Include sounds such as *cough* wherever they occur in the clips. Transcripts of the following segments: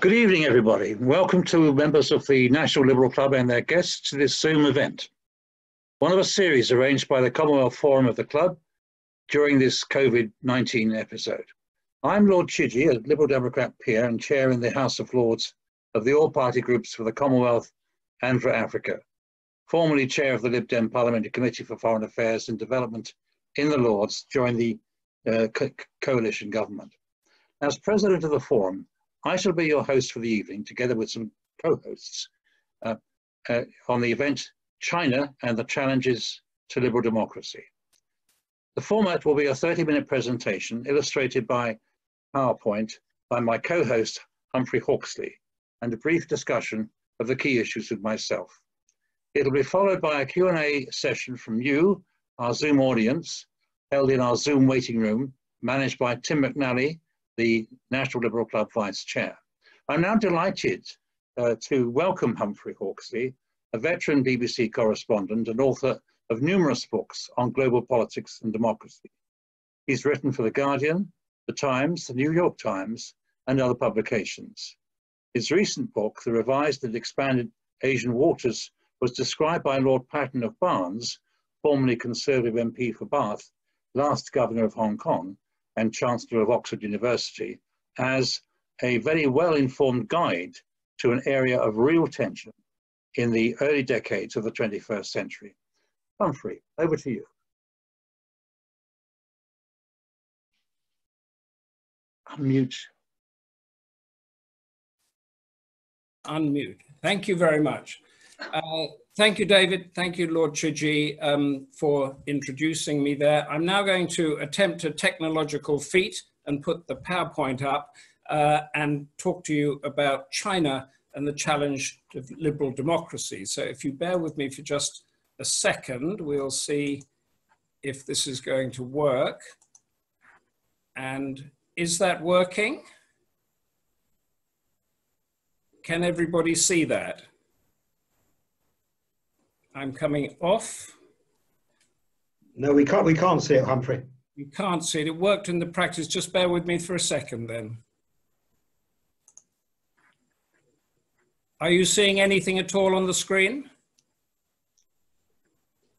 Good evening, everybody. Welcome to members of the National Liberal Club and their guests to this Zoom event. One of a series arranged by the Commonwealth Forum of the Club during this COVID-19 episode. I'm Lord Chidgey, a Liberal Democrat peer and chair in the House of Lords of the All-Party Groups for the Commonwealth and for Africa, formerly chair of the Lib Dem Parliamentary Committee for Foreign Affairs and Development in the Lords during the uh, co coalition government. As president of the forum, I shall be your host for the evening, together with some co-hosts, uh, uh, on the event China and the Challenges to Liberal Democracy. The format will be a 30-minute presentation illustrated by PowerPoint by my co-host Humphrey Hawksley and a brief discussion of the key issues with myself. It'll be followed by a Q&A session from you, our Zoom audience, held in our Zoom waiting room, managed by Tim McNally, the National Liberal Club Vice Chair. I'm now delighted uh, to welcome Humphrey Hawksley, a veteran BBC correspondent and author of numerous books on global politics and democracy. He's written for The Guardian, The Times, The New York Times, and other publications. His recent book, The Revised and Expanded Asian Waters, was described by Lord Patten of Barnes, formerly Conservative MP for Bath, last Governor of Hong Kong, and Chancellor of Oxford University as a very well-informed guide to an area of real tension in the early decades of the 21st century. Humphrey, over to you. Unmute. Unmute. Thank you very much. Uh, thank you, David. Thank you, Lord Chidgey, um, for introducing me there. I'm now going to attempt a technological feat and put the PowerPoint up uh, and talk to you about China and the challenge of liberal democracy. So if you bear with me for just a second, we'll see if this is going to work. And is that working? Can everybody see that? I'm coming off. No, we can't. We can't see it, Humphrey. You can't see it. It worked in the practice. Just bear with me for a second, then. Are you seeing anything at all on the screen?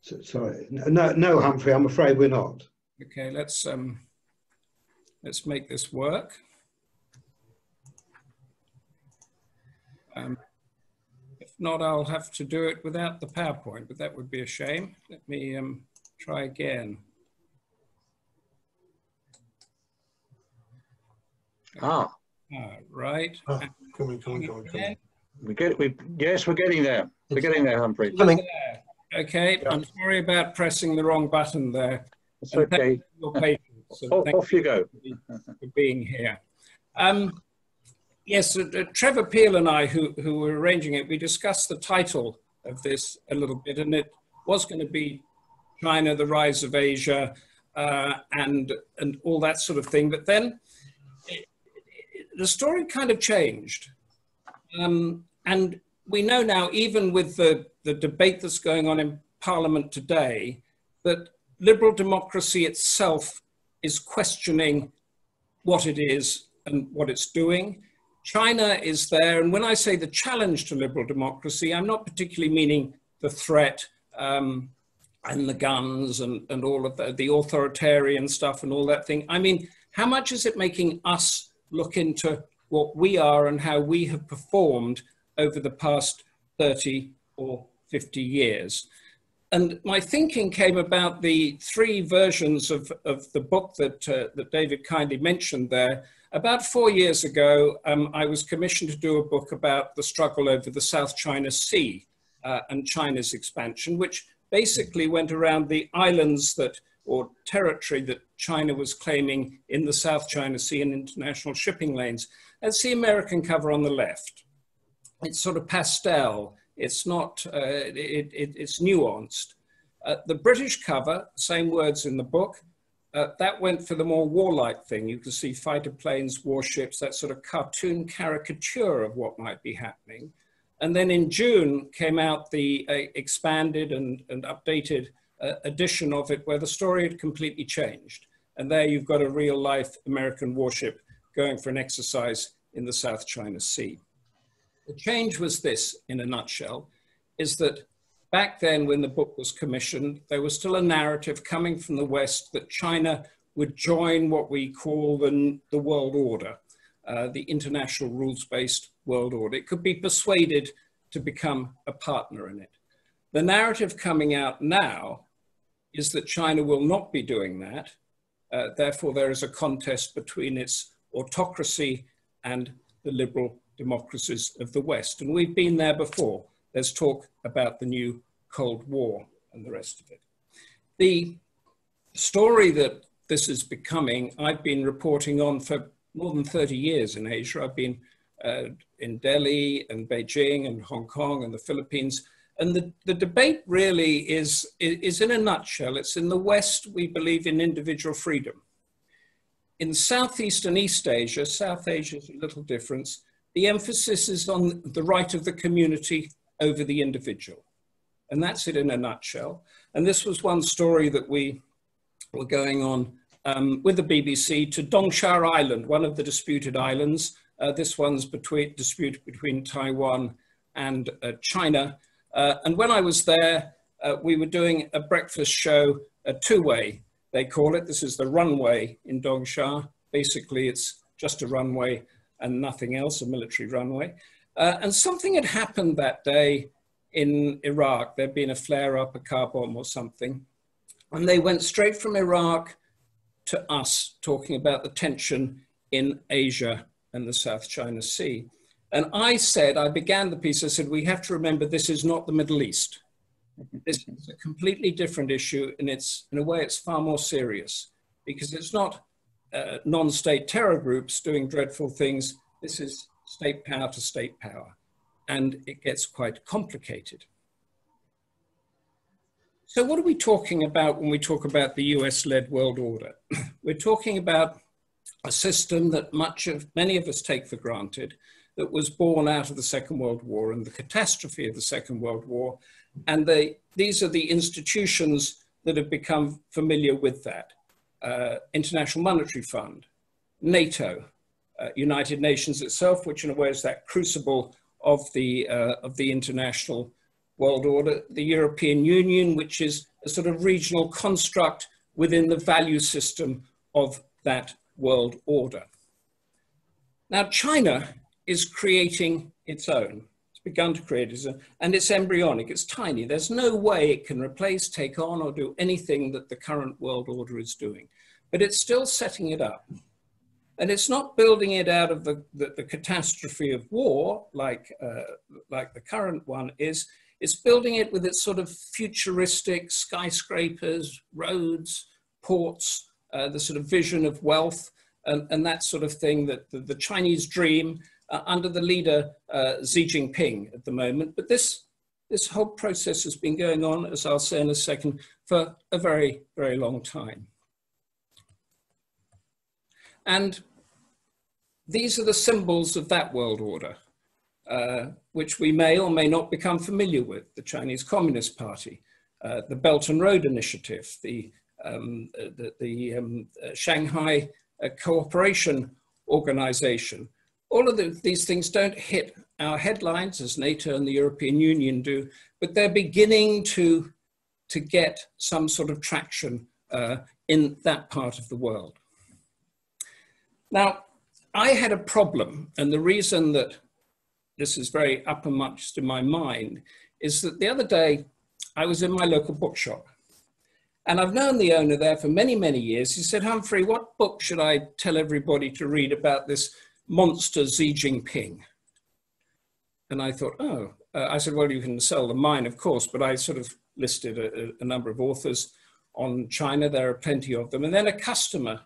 So, sorry, no, no, Humphrey. I'm afraid we're not. Okay, let's um, let's make this work. Um, not, I'll have to do it without the PowerPoint, but that would be a shame. Let me um, try again. Ah. ah right. Oh, coming, coming, coming, coming. We get, we, yes, we're getting there. We're getting there, Humphrey. Coming. Okay, yeah. I'm sorry about pressing the wrong button there. It's okay. Your patience. off, off you go. For being here. Um, Yes, uh, uh, Trevor Peel and I, who, who were arranging it, we discussed the title of this a little bit, and it was going to be China, the Rise of Asia, uh, and, and all that sort of thing. But then the story kind of changed. Um, and we know now, even with the, the debate that's going on in Parliament today, that liberal democracy itself is questioning what it is and what it's doing. China is there, and when I say the challenge to liberal democracy, I'm not particularly meaning the threat um, and the guns and, and all of the, the authoritarian stuff and all that thing. I mean, how much is it making us look into what we are and how we have performed over the past 30 or 50 years? And my thinking came about the three versions of, of the book that, uh, that David kindly mentioned there about four years ago, um, I was commissioned to do a book about the struggle over the South China Sea uh, and China's expansion, which basically went around the islands that or territory that China was claiming in the South China Sea and international shipping lanes. That's the American cover on the left. It's sort of pastel. It's not, uh, it, it, it's nuanced. Uh, the British cover, same words in the book, uh, that went for the more warlike thing. You can see fighter planes, warships, that sort of cartoon caricature of what might be happening. And then in June came out the uh, expanded and, and updated uh, edition of it where the story had completely changed. And there you've got a real life American warship going for an exercise in the South China Sea. The change was this, in a nutshell, is that back then when the book was commissioned, there was still a narrative coming from the West that China would join what we call the, the world order, uh, the international rules-based world order. It could be persuaded to become a partner in it. The narrative coming out now is that China will not be doing that. Uh, therefore, there is a contest between its autocracy and the liberal democracies of the West. And we've been there before. There's talk about the new Cold War and the rest of it. The story that this is becoming, I've been reporting on for more than 30 years in Asia. I've been uh, in Delhi and Beijing and Hong Kong and the Philippines. And the, the debate really is, is in a nutshell, it's in the West, we believe in individual freedom. In Southeast and East Asia, South Asia is a little different, the emphasis is on the right of the community over the individual. And that's it in a nutshell. And this was one story that we were going on um, with the BBC to Dongsha Island, one of the disputed islands. Uh, this one's between, dispute between Taiwan and uh, China. Uh, and when I was there, uh, we were doing a breakfast show, a two-way, they call it. This is the runway in Dongsha. Basically, it's just a runway and nothing else, a military runway. Uh, and something had happened that day in Iraq. There'd been a flare up, a car bomb or something. And they went straight from Iraq to us talking about the tension in Asia and the South China Sea. And I said, I began the piece, I said, we have to remember this is not the Middle East. This is a completely different issue, and it's, in a way, it's far more serious because it's not uh, non-state terror groups doing dreadful things. This is state power to state power, and it gets quite complicated. So what are we talking about when we talk about the US-led world order? *clears throat* We're talking about a system that much of, many of us take for granted, that was born out of the Second World War and the catastrophe of the Second World War. And they, these are the institutions that have become familiar with that. Uh, International Monetary Fund, NATO, uh, United Nations itself, which in a way is that crucible of the, uh, of the international world order, the European Union, which is a sort of regional construct within the value system of that world order. Now, China is creating its own. It's begun to create its own, and it's embryonic, it's tiny. There's no way it can replace, take on, or do anything that the current world order is doing. But it's still setting it up. And it's not building it out of the, the, the catastrophe of war, like, uh, like the current one is. It's building it with its sort of futuristic skyscrapers, roads, ports, uh, the sort of vision of wealth, and, and that sort of thing that the, the Chinese dream uh, under the leader uh, Xi Jinping at the moment. But this, this whole process has been going on, as I'll say in a second, for a very, very long time. And these are the symbols of that world order, uh, which we may or may not become familiar with. The Chinese Communist Party, uh, the Belt and Road Initiative, the, um, the, the um, uh, Shanghai uh, Cooperation Organization, all of the, these things don't hit our headlines as NATO and the European Union do, but they're beginning to, to get some sort of traction uh, in that part of the world. Now, I had a problem, and the reason that this is very uppermost in my mind is that the other day I was in my local bookshop and I've known the owner there for many, many years. He said, Humphrey, what book should I tell everybody to read about this monster Xi Jinping. And I thought, oh, uh, I said, well, you can sell the mine, of course, but I sort of listed a, a, number of authors on China. There are plenty of them. And then a customer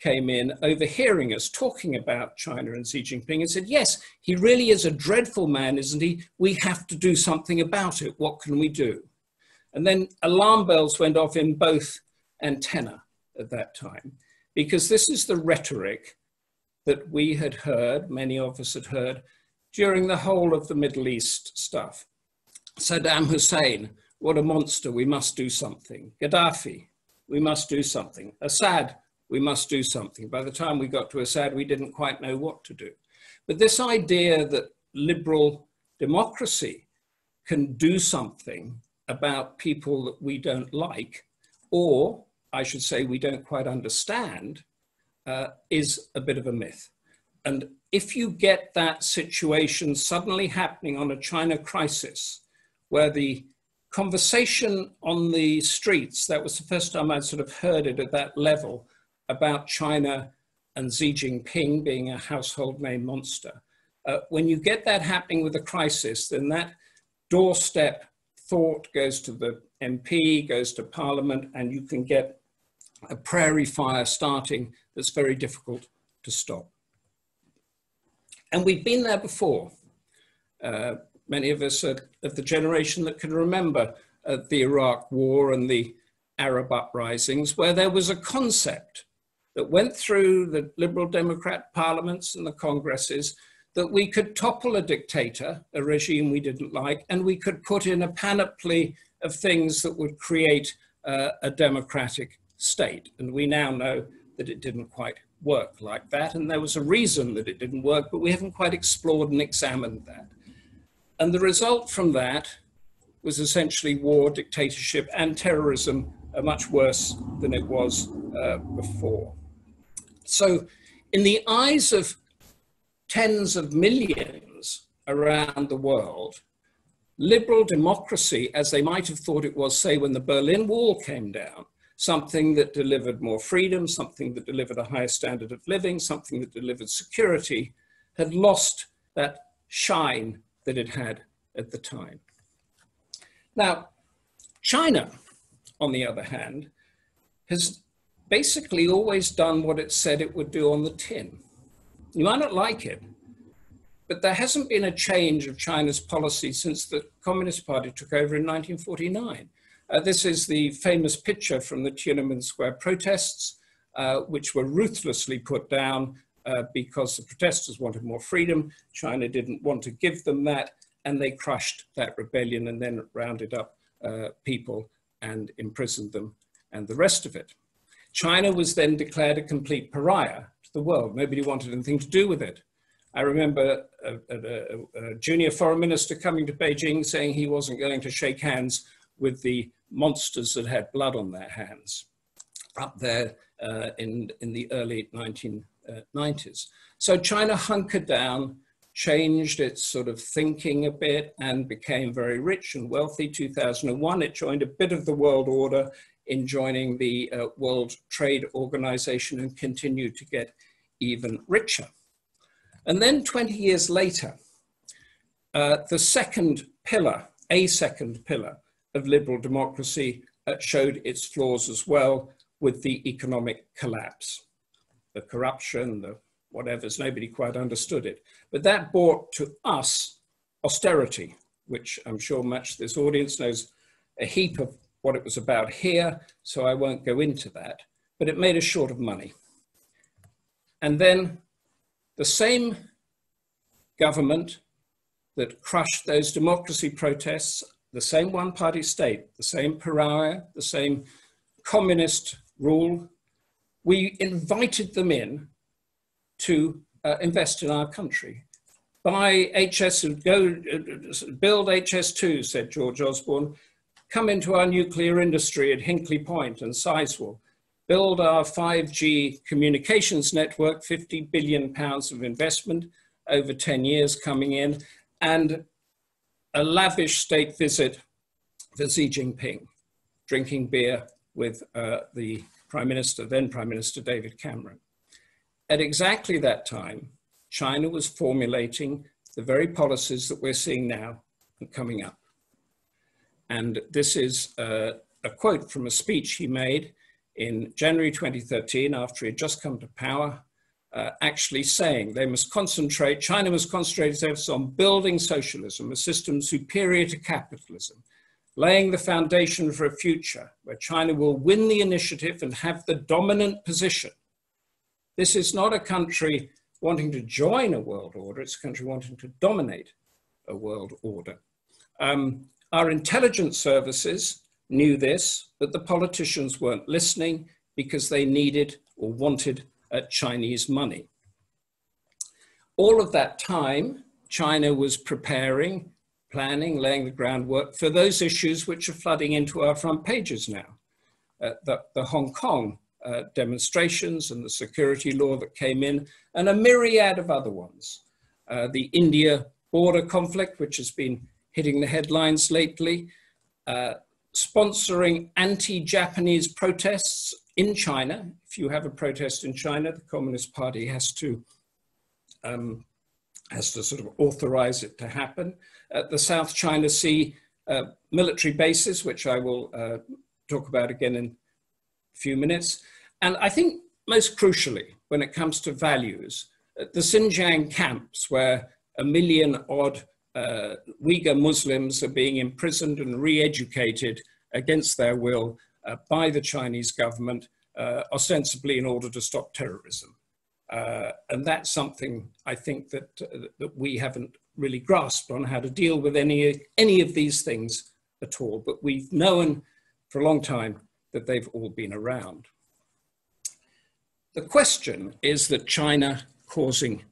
came in overhearing us talking about China and Xi Jinping and said, yes, he really is a dreadful man, isn't he? We have to do something about it. What can we do? And then alarm bells went off in both antenna at that time, because this is the rhetoric that we had heard, many of us had heard, during the whole of the Middle East stuff. Saddam Hussein, what a monster, we must do something. Gaddafi, we must do something. Assad, we must do something. By the time we got to Assad, we didn't quite know what to do. But this idea that liberal democracy can do something about people that we don't like, or I should say we don't quite understand, uh, is a bit of a myth. And if you get that situation suddenly happening on a China crisis, where the conversation on the streets, that was the first time I'd sort of heard it at that level, about China and Xi Jinping being a household name monster. Uh, when you get that happening with a crisis, then that doorstep thought goes to the MP, goes to Parliament, and you can get a prairie fire starting that's very difficult to stop. And we've been there before. Uh, many of us are of the generation that can remember uh, the Iraq War and the Arab uprisings, where there was a concept that went through the Liberal Democrat parliaments and the congresses that we could topple a dictator, a regime we didn't like, and we could put in a panoply of things that would create uh, a democratic state. And we now know that it didn't quite work like that. And there was a reason that it didn't work, but we haven't quite explored and examined that. And the result from that was essentially war, dictatorship, and terrorism much worse than it was uh, before. So, in the eyes of tens of millions around the world, liberal democracy, as they might have thought it was, say, when the Berlin Wall came down, something that delivered more freedom, something that delivered a higher standard of living, something that delivered security, had lost that shine that it had at the time. Now, China, on the other hand, has basically always done what it said it would do on the tin. You might not like it, but there hasn't been a change of China's policy since the Communist Party took over in 1949. Uh, this is the famous picture from the Tiananmen Square protests, uh, which were ruthlessly put down uh, because the protesters wanted more freedom. China didn't want to give them that, and they crushed that rebellion and then rounded up uh, people and imprisoned them and the rest of it. China was then declared a complete pariah to the world. Nobody wanted anything to do with it. I remember a, a, a, junior foreign minister coming to Beijing saying he wasn't going to shake hands with the monsters that had blood on their hands up there uh, in, in the early 1990s. Uh, so China hunkered down, changed its sort of thinking a bit and became very rich and wealthy. 2001, it joined a bit of the world order in joining the uh, World Trade Organization and continued to get even richer. And then 20 years later, uh, the second pillar, a second pillar of liberal democracy uh, showed its flaws as well with the economic collapse, the corruption, the whatever's, nobody quite understood it. But that brought to us austerity, which I'm sure much this audience knows a heap of what it was about here, so I won't go into that. But it made us short of money. And then the same government that crushed those democracy protests, the same one party state, the same pariah, the same communist rule, we invited them in to uh, invest in our country. Buy HS, go uh, build HS2, said George Osborne. Come into our nuclear industry at Hinkley Point and Sizewell. Build our 5G communications network, 50 billion pounds of investment over 10 years coming in, and a lavish state visit for Xi Jinping, drinking beer with uh, the Prime Minister, then Prime Minister David Cameron. At exactly that time, China was formulating the very policies that we're seeing now and coming up. And this is uh, a quote from a speech he made in January 2013 after he had just come to power, uh, actually saying they must concentrate, China must concentrate its efforts on building socialism, a system superior to capitalism, laying the foundation for a future where China will win the initiative and have the dominant position this is not a country wanting to join a world order, it's a country wanting to dominate a world order. Um, our intelligence services knew this, but the politicians weren't listening because they needed or wanted uh, Chinese money. all of that time, China was preparing, planning, laying the groundwork for those issues which are flooding into our front pages now. Uh, the, the, Hong Kong uh, demonstrations and the security law that came in, and a myriad of other ones. Uh, the India border conflict, which has been hitting the headlines lately, uh, sponsoring anti-Japanese protests in China. If you have a protest in China, the Communist Party has to um, has to sort of authorize it to happen. At the South China Sea uh, military bases, which I will uh, talk about again in a few minutes. And I think most crucially, when it comes to values, the Xinjiang camps where a million odd uh, Uyghur Muslims are being imprisoned and re-educated against their will uh, by the Chinese government, uh, ostensibly in order to stop terrorism. Uh, and that's something I think that, uh, that we haven't really grasped on how to deal with any, any of these things at all. But we've known for a long time that they've all been around. The question is that China causing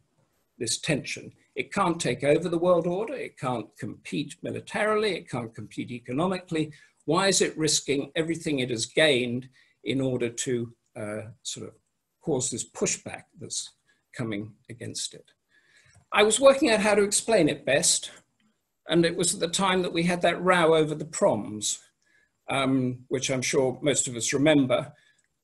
this tension. It can't take over the world order. It can't compete militarily. It can't compete economically. Why is it risking everything it has gained in order to uh, sort of cause this pushback that's coming against it? I was working out how to explain it best. And it was at the time that we had that row over the proms, um, which I'm sure most of us remember,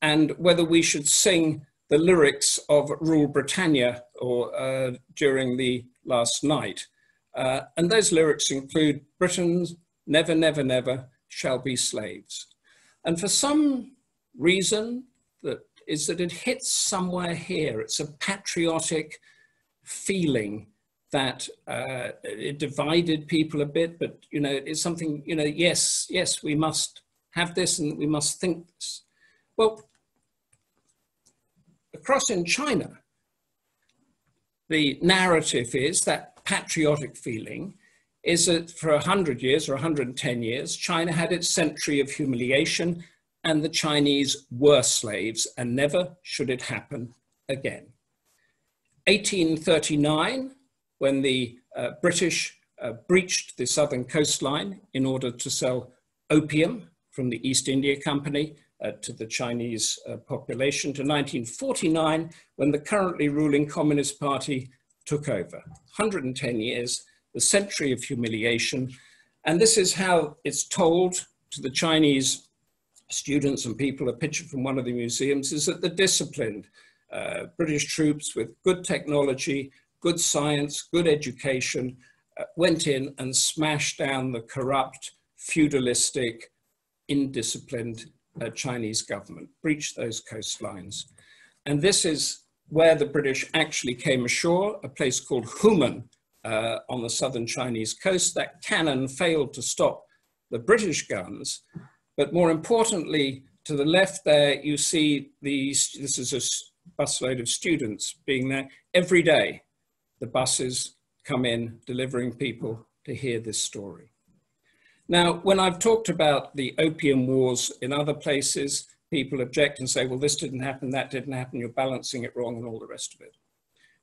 and whether we should sing the lyrics of Rule Britannia or uh, during the last night. Uh, and those lyrics include Britons never, never, never shall be slaves. And for some reason that is that it hits somewhere here. It's a patriotic feeling that uh, it divided people a bit, but you know, it's something, you know, yes, yes, we must have this and we must think this. Well, across in China, the narrative is that patriotic feeling is that for 100 years or 110 years, China had its century of humiliation and the Chinese were slaves and never should it happen again. 1839, when the uh, British uh, breached the southern coastline in order to sell opium from the East India Company, uh, to the Chinese uh, population to 1949 when the currently ruling Communist Party took over. 110 years, the century of humiliation. And this is how it's told to the Chinese students and people. A picture from one of the museums is that the disciplined uh, British troops with good technology, good science, good education uh, went in and smashed down the corrupt, feudalistic, indisciplined uh, Chinese government, breached those coastlines. And this is where the British actually came ashore, a place called Humen uh, on the southern Chinese coast. That cannon failed to stop the British guns. But more importantly, to the left there, you see these, this is a busload of students being there every day. The buses come in delivering people to hear this story. Now, when I've talked about the opium wars in other places, people object and say, well, this didn't happen, that didn't happen, you're balancing it wrong and all the rest of it,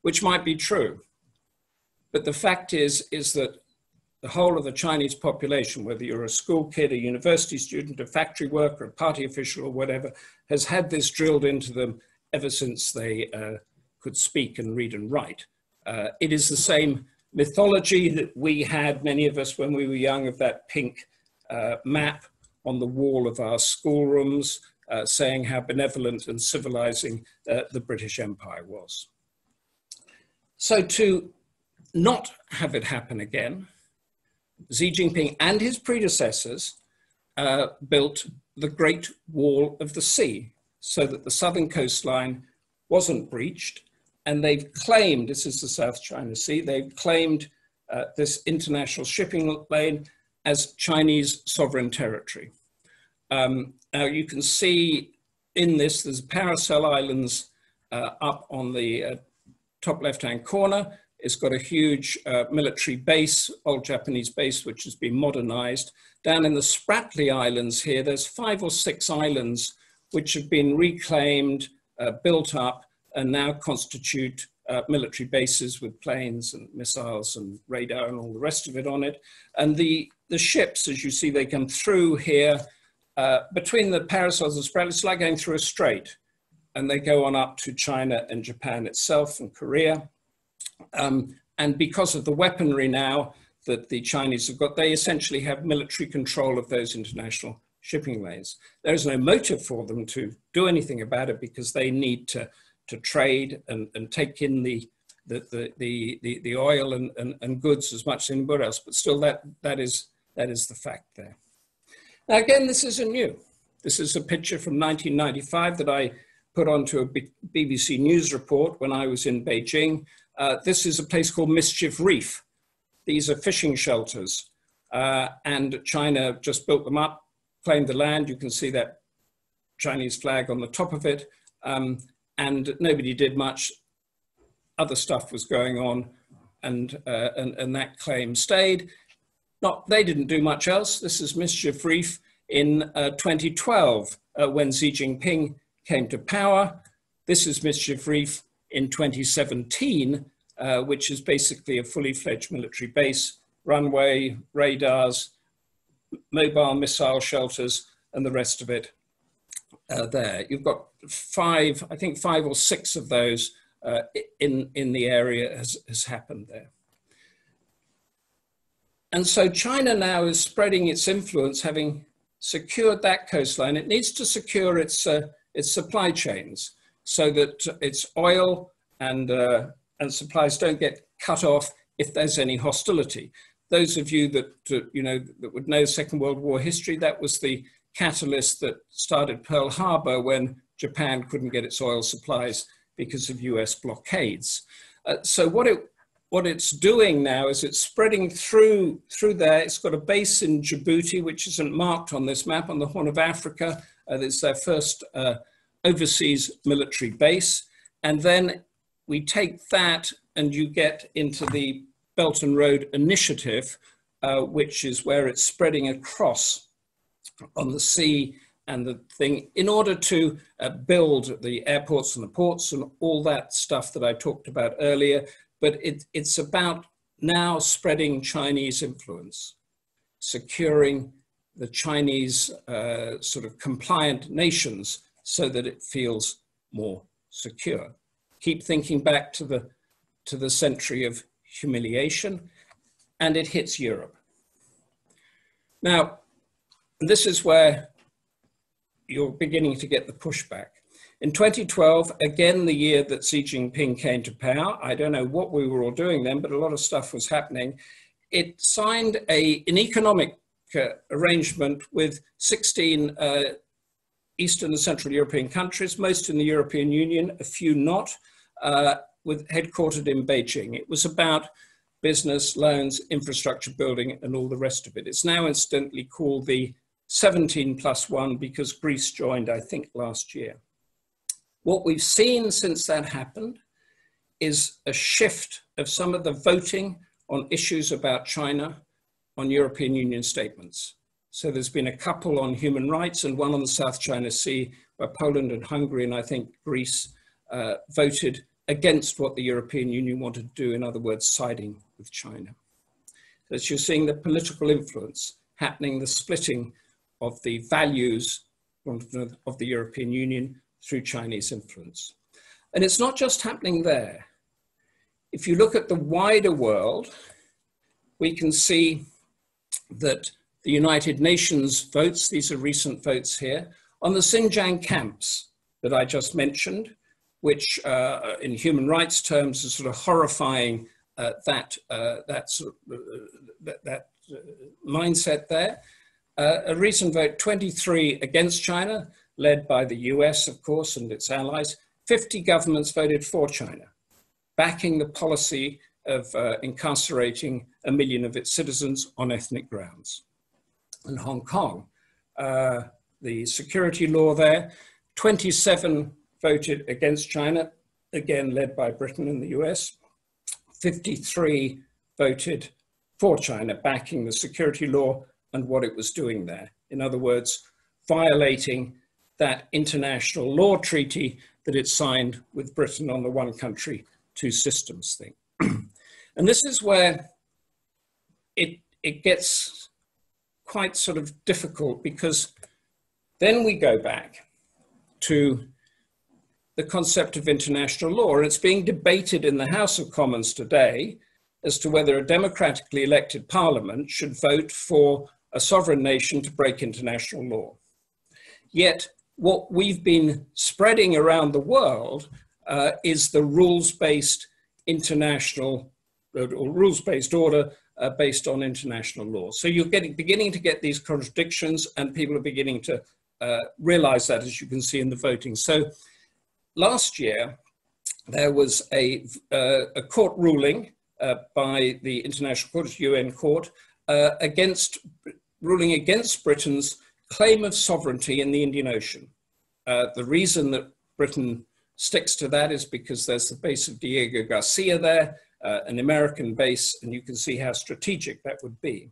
which might be true. But the fact is, is that the whole of the Chinese population, whether you're a school kid, a university student, a factory worker, a party official, or whatever, has had this drilled into them ever since they uh, could speak and read and write. Uh, it is the same mythology that we had, many of us, when we were young, of that pink uh, map on the wall of our schoolrooms, uh, saying how benevolent and civilizing uh, the British Empire was. So to not have it happen again, Xi Jinping and his predecessors uh, built the Great Wall of the Sea so that the southern coastline wasn't breached and they've claimed, this is the South China Sea, they've claimed uh, this international shipping lane as Chinese sovereign territory. Um, now you can see in this, there's Paracel Islands uh, up on the uh, top left-hand corner. It's got a huge uh, military base, old Japanese base, which has been modernized. Down in the Spratly Islands here, there's five or six islands which have been reclaimed, uh, built up, and now constitute uh, military bases with planes and missiles and radar and all the rest of it on it. And the, the ships, as you see, they come through here uh, between the Paracels and spread. It's like going through a strait. And they go on up to China and Japan itself and Korea. Um, and because of the weaponry now that the Chinese have got, they essentially have military control of those international shipping lanes. There is no motive for them to do anything about it because they need to, to trade and, and take in the, the, the, the, the, oil and, and, and goods as much as anybody else. But still, that, that, is, that is the fact there. Now, again, this isn't new. This is a picture from 1995 that I put onto a BBC News report when I was in Beijing. Uh, this is a place called Mischief Reef. These are fishing shelters. Uh, and China just built them up claimed the land. You can see that Chinese flag on the top of it. Um, and nobody did much. Other stuff was going on, and, uh, and, and that claim stayed. Not, they didn't do much else. This is Mischief Reef in uh, 2012 uh, when Xi Jinping came to power. This is Mischief Reef in 2017, uh, which is basically a fully fledged military base, runway, radars, mobile missile shelters and the rest of it uh, there. You've got five, I think five or six of those uh, in, in the area has, has happened there. And so China now is spreading its influence, having secured that coastline. It needs to secure its, uh, its supply chains so that its oil and, uh, and supplies don't get cut off if there's any hostility those of you that uh, you know that would know Second World War history, that was the catalyst that started Pearl Harbor when Japan couldn't get its oil supplies because of U.S. blockades. Uh, so what it what it's doing now is it's spreading through through there. It's got a base in Djibouti, which isn't marked on this map, on the Horn of Africa. Uh, it's their first uh, overseas military base, and then we take that, and you get into the Belt and Road Initiative, uh, which is where it's spreading across on the sea and the thing in order to uh, build the airports and the ports and all that stuff that I talked about earlier. But it, it's about now spreading Chinese influence, securing the Chinese uh, sort of compliant nations so that it feels more secure. Keep thinking back to the, to the century of humiliation, and it hits Europe. Now, this is where you're beginning to get the pushback. In 2012, again, the year that Xi Jinping came to power, I don't know what we were all doing then, but a lot of stuff was happening. It signed a, an economic uh, arrangement with 16 uh, Eastern and Central European countries, most in the European Union, a few not, uh, with headquartered in Beijing. It was about business, loans, infrastructure building, and all the rest of it. It's now incidentally called the 17 plus one because Greece joined, I think, last year. What we've seen since that happened is a shift of some of the voting on issues about China on European Union statements. So there's been a couple on human rights and one on the South China Sea where Poland and Hungary and I think Greece uh, voted against what the European Union wanted to do, in other words, siding with China. So you're seeing the political influence happening, the splitting of the values of the European Union through Chinese influence. And it's not just happening there. If you look at the wider world, we can see that the United Nations votes, these are recent votes here, on the Xinjiang camps that I just mentioned, which uh, in human rights terms is sort of horrifying uh, that, uh, that, sort of, uh, that, that uh, mindset there. Uh, a recent vote 23 against China, led by the US, of course, and its allies. 50 governments voted for China, backing the policy of incarcerating a million of its citizens on ethnic grounds. In Hong Kong, the security law there, 27 voted against China, again led by Britain and the US. 53 voted for China, backing the security law and what it was doing there. In other words, violating that international law treaty that it signed with Britain on the one country, two systems thing. *clears throat* and this is where it, it gets quite sort of difficult because then we go back to the concept of international law. And it's being debated in the House of Commons today as to whether a democratically elected parliament should vote for a sovereign nation to break international law. Yet, what we've been spreading around the world uh, is the rules based international uh, or rules based order uh, based on international law. So you're getting, beginning to get these contradictions, and people are beginning to uh, realize that, as you can see in the voting. So last year, there was a, uh, a court ruling uh, by the International Court, UN Court, against ruling against Britain's claim of sovereignty in the Indian Ocean. Uh, the reason that Britain sticks to that is because there's the base of Diego Garcia there, uh, an American base, and you can see how strategic that would be.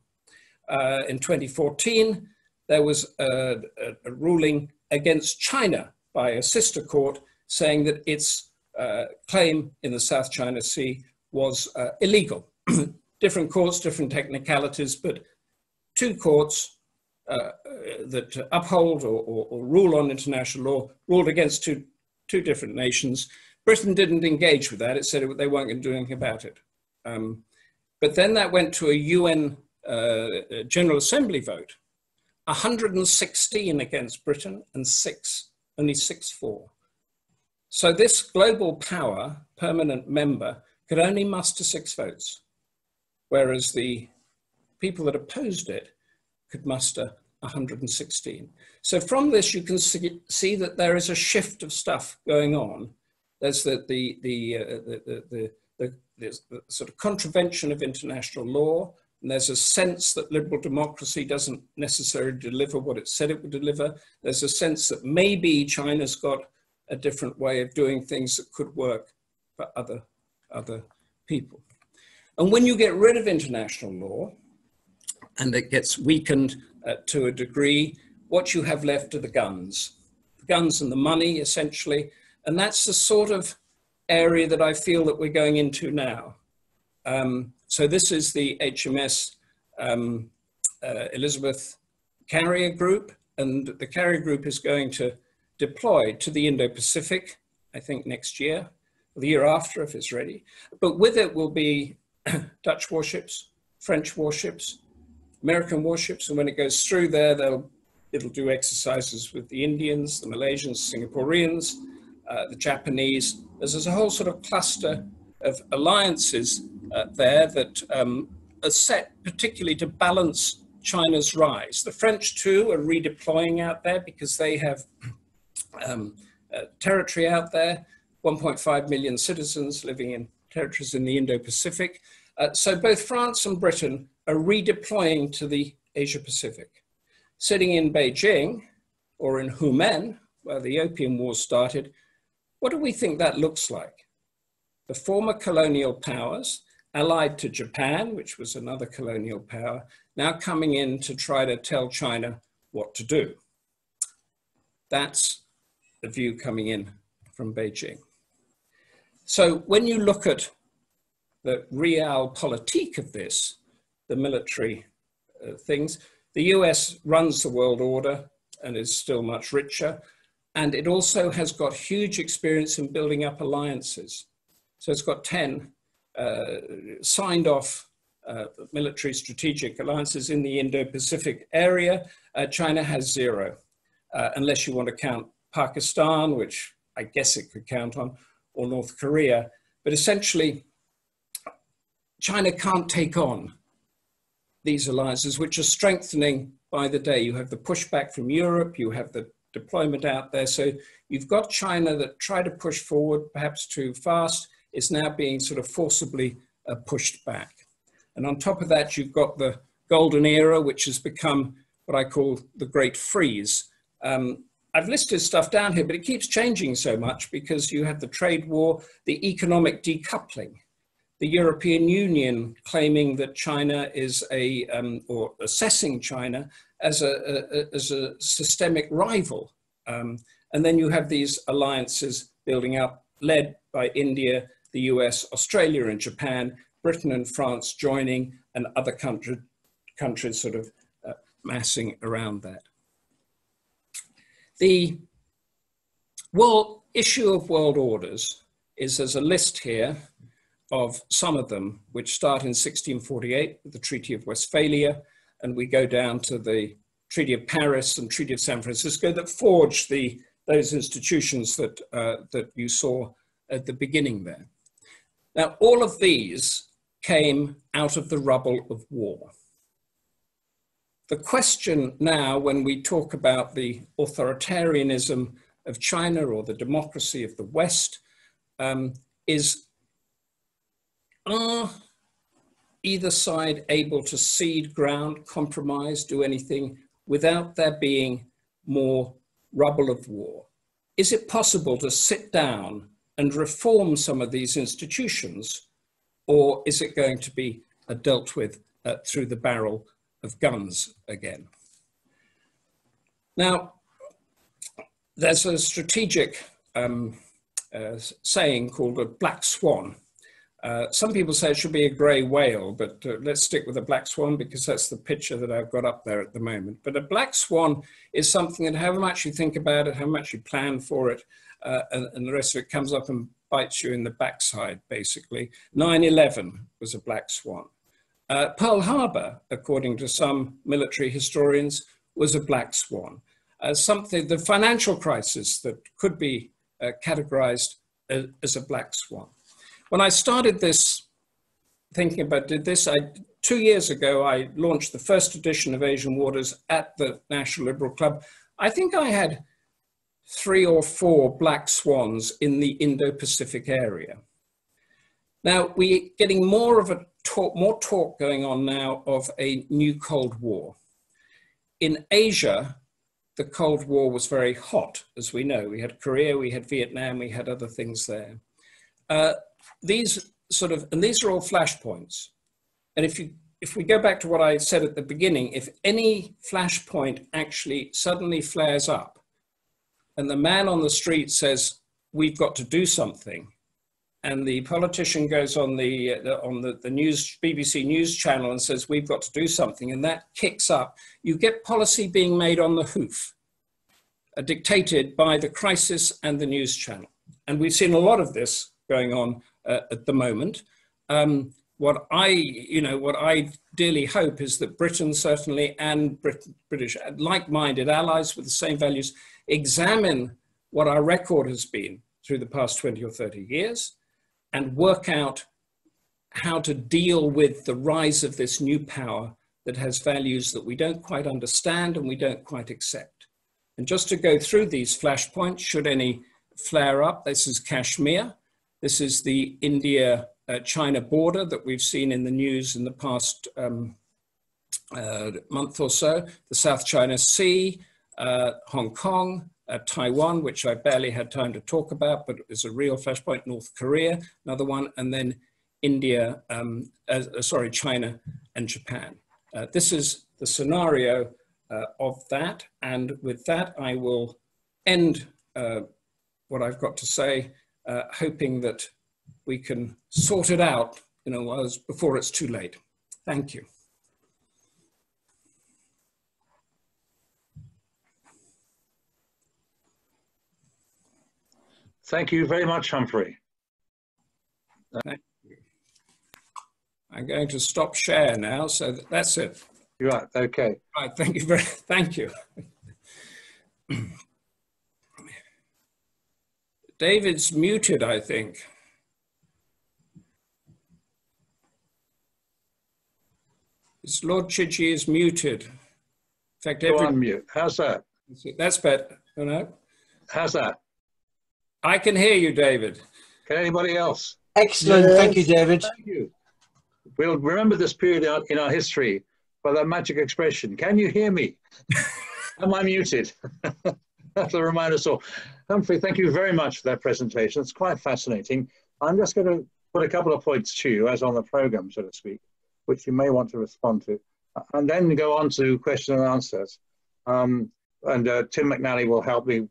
Uh, in 2014, there was a, a, a, ruling against China by a sister court saying that its uh, claim in the South China Sea was uh, illegal. *clears throat* different courts, different technicalities, but two courts uh, that uphold or, or, or, rule on international law ruled against two, two different nations. Britain didn't engage with that. It said they weren't going to do anything about it. Um, but then that went to a UN uh, General Assembly vote 116 against Britain and six, only six for. So this global power, permanent member, could only muster six votes, whereas the people that opposed it could muster 116. So from this, you can see, see that there is a shift of stuff going on. There's the, the, the, uh, the, the, the, the, sort of contravention of international law, and there's a sense that liberal democracy doesn't necessarily deliver what it said it would deliver. There's a sense that maybe China's got a different way of doing things that could work for other, other people. And when you get rid of international law, and it gets weakened uh, to a degree. What you have left are the guns, the guns and the money, essentially. And that's the sort of area that I feel that we're going into now. Um, so this is the HMS um, uh, Elizabeth carrier group, and the carrier group is going to deploy to the Indo-Pacific, I think next year, the year after if it's ready. But with it will be *coughs* Dutch warships, French warships, American warships, and when it goes through there, they'll it'll do exercises with the Indians, the Malaysians, Singaporeans, uh, the Japanese. There's, there's, a whole sort of cluster of alliances uh, there that um, are set particularly to balance China's rise. The French too are redeploying out there because they have um, uh, territory out there, 1.5 million citizens living in territories in the Indo-Pacific. Uh, so both France and Britain are redeploying to the Asia Pacific. Sitting in Beijing or in Humen, where the Opium War started, what do we think that looks like? The former colonial powers, allied to Japan, which was another colonial power, now coming in to try to tell China what to do. That's the view coming in from Beijing. So when you look at the realpolitik of this, the military uh, things. The US runs the world order and is still much richer. And it also has got huge experience in building up alliances. So it's got 10 uh, signed off uh, military strategic alliances in the Indo-Pacific area. Uh, China has zero, uh, unless you want to count Pakistan, which I guess it could count on, or North Korea. But essentially, China can't take on these alliances, which are strengthening by the day. You have the pushback from Europe, you have the deployment out there. So you've got China that tried to push forward, perhaps too fast, is now being sort of forcibly uh, pushed back. And on top of that, you've got the golden era, which has become what I call the great freeze. Um, I've listed stuff down here, but it keeps changing so much because you have the trade war, the economic decoupling the European Union claiming that China is a, um, or assessing China as a, a, as a systemic rival. Um, and then you have these alliances building up, led by India the US, Australia and Japan, Britain and France joining, and other country, countries sort of uh, massing around that. The well, issue of world orders is there's a list here of some of them, which start in 1648 with the Treaty of Westphalia, and we go down to the Treaty of Paris and Treaty of San Francisco that forged the, those institutions that, uh, that you saw at the beginning there. Now, all of these came out of the rubble of war. The question now, when we talk about the authoritarianism of China or the democracy of the West, um, is are either side able to cede ground, compromise, do anything without there being more rubble of war? Is it possible to sit down and reform some of these institutions, or is it going to be uh, dealt with uh, through the barrel of guns again? Now, there's a strategic um, uh, saying called a black swan, uh, some people say it should be a grey whale, but uh, let's stick with a black swan because that's the picture that I've got up there at the moment. But a black swan is something that however much you think about it, how much you plan for it, uh, and, and, the rest of it comes up and bites you in the backside, basically. 9-11 was a black swan. Uh, Pearl Harbor, according to some military historians, was a black swan. Uh, something, the financial crisis that could be categorized as, as a black swan. When I started this, thinking about did this, I, two years ago, I launched the first edition of Asian Waters at the National Liberal Club. I think I had three or four black swans in the Indo-Pacific area. Now, we're getting more of a talk, more talk going on now of a new Cold War. In Asia, the Cold War was very hot, as we know. We had Korea, we had Vietnam, we had other things there. Uh, these sort of, and these are all flashpoints. And if you, if we go back to what I said at the beginning, if any flashpoint actually suddenly flares up and the man on the street says, we've got to do something, and the politician goes on the, uh, on the, the news BBC news channel and says we've got to do something, and that kicks up. You get policy being made on the hoof, uh, dictated by the crisis and the news channel, and we've seen a lot of this going on uh, at the moment. Um, what I, you know, what I dearly hope is that Britain certainly and Brit British like-minded allies with the same values examine what our record has been through the past 20 or 30 years and work out how to deal with the rise of this new power that has values that we don't quite understand and we don't quite accept. And just to go through these flashpoints, should any flare up, this is Kashmir. This is the India-China uh, border that we've seen in the news in the past um, uh, month or so, the South China Sea, uh, Hong Kong, uh, Taiwan, which I barely had time to talk about, but is a real flashpoint, North Korea, another one, and then India, um, uh, sorry, China and Japan. Uh, this is the scenario of that, and with that I will end what I've got to say uh, hoping that we can sort it out you know, as, before it's too late. Thank you. Thank you very much, Humphrey. Thank you. I'm going to stop share now, so that's it. You're right, okay. Right, thank you very, *laughs* thank you. *clears throat* David's muted, I think. His Lord Chidgey is muted. In fact, every... Go mute. How's that? That's better. You know? How's that? I can hear you, David. Can anybody else? Excellent. Yes. Thank you, David. Thank you. We'll remember this period in our history by that magic expression. Can you hear me? *laughs* Am I muted? *laughs* That's a reminder. So, Humphrey, thank you very much for that presentation. It's quite fascinating. I'm just going to put a couple of points to you, as on the program, so to speak, which you may want to respond to, and then go on to question and answers. Um, and uh, Tim McNally will help me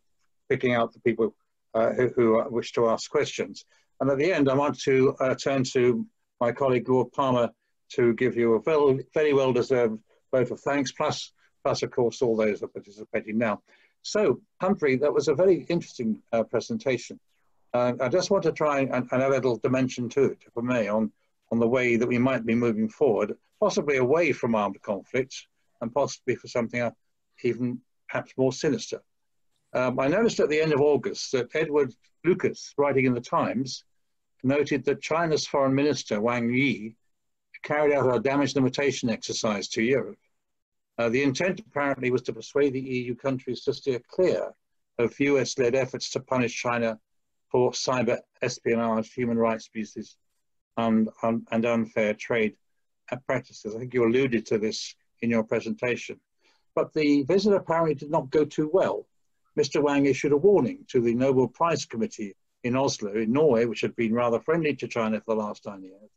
picking out the people uh, who, who, wish to ask questions. And at the end, I want to uh, turn to my colleague Lord Palmer to give you a very, well-deserved vote of thanks, plus, plus of course, all those are participating now. So, Humphrey, that was a very interesting uh, presentation. Uh, I just want to try and, and, add a little dimension to it, I may, on, on the way that we might be moving forward, possibly away from armed conflicts and possibly for something even perhaps more sinister. Um, I noticed at the end of August that Edward Lucas, writing in the Times, noted that China's foreign minister, Wang Yi, carried out a damage limitation exercise to Europe. Uh, the intent apparently was to persuade the EU countries to steer clear of US-led efforts to punish China for cyber espionage, human rights abuses, and, um, and unfair trade practices. I think you alluded to this in your presentation. But the visit apparently did not go too well. Mr. Wang issued a warning to the Nobel Prize Committee in Oslo, in Norway, which had been rather friendly to China for the last nine years,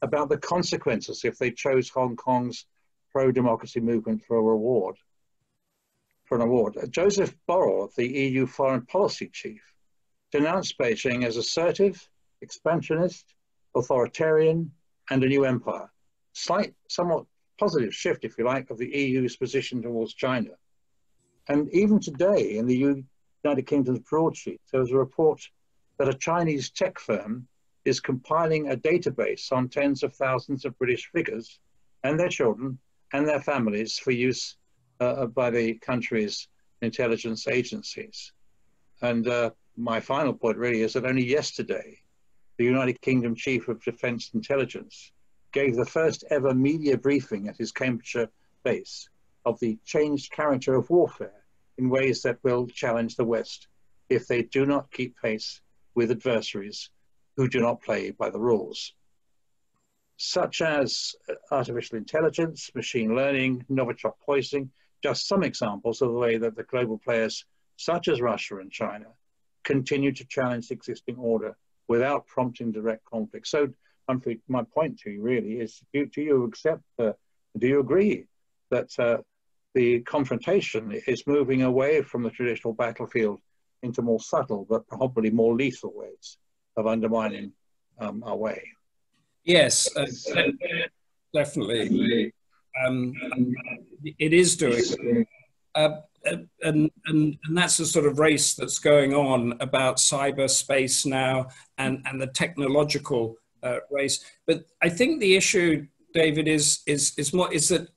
about the consequences if they chose Hong Kong's pro-democracy movement for a reward, for an award. Uh, Joseph Borrell, the EU foreign policy chief, denounced Beijing as assertive, expansionist, authoritarian, and a new empire. Slight, somewhat positive shift, if you like, of the EU's position towards China. And even today, in the United Kingdom's broadsheet, there was a report that a Chinese tech firm is compiling a database on tens of thousands of British figures and their children and their families for use uh, by the country's intelligence agencies. And uh, my final point really is that only yesterday, the United Kingdom Chief of Defence Intelligence gave the first ever media briefing at his Cambridgeshire base of the changed character of warfare in ways that will challenge the West if they do not keep pace with adversaries who do not play by the rules, such as artificial intelligence, machine learning, Novichok poisoning, just some examples of the way that the global players, such as Russia and China, continue to challenge the existing order without prompting direct conflict. So, Humphrey, my point to you really is, do, do you accept, uh, do you agree that uh, the confrontation is moving away from the traditional battlefield into more subtle but probably more lethal ways of undermining um, our way. Yes, uh, definitely. Um, it is doing. Uh, and, and, and that's the sort of race that's going on about cyberspace now and, and the technological uh, race. But I think the issue, David, is, is, is more is that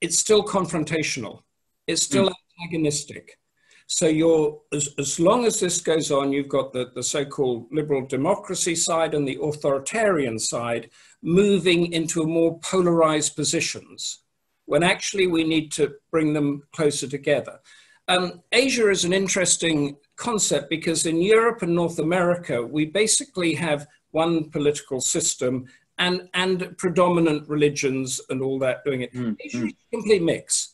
it's still confrontational. It's still mm. antagonistic. So you're as, as long as this goes on, you've got the, the so-called liberal democracy side and the authoritarian side moving into more polarized positions when actually we need to bring them closer together. Um, Asia is an interesting concept because in Europe and North America, we basically have one political system and, and predominant religions and all that doing it. Mm, Asia mm. is a complete mix.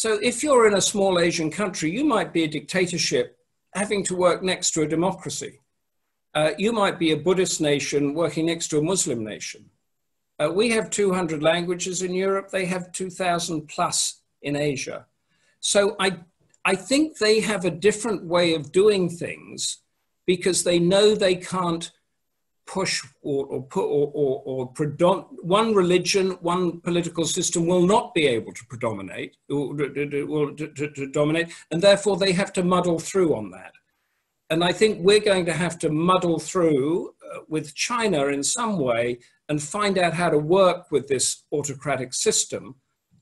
So if you're in a small Asian country, you might be a dictatorship having to work next to a democracy. Uh, you might be a Buddhist nation working next to a Muslim nation. Uh, we have 200 languages in Europe. They have 2,000 plus in Asia. So I, I think they have a different way of doing things because they know they can't push or, or, or, or, or predom- one religion, one political system will not be able to predominate, or to, to, to, dominate, and therefore they have to muddle through on that. And I think we're going to have to muddle through uh, with China in some way and find out how to work with this autocratic system,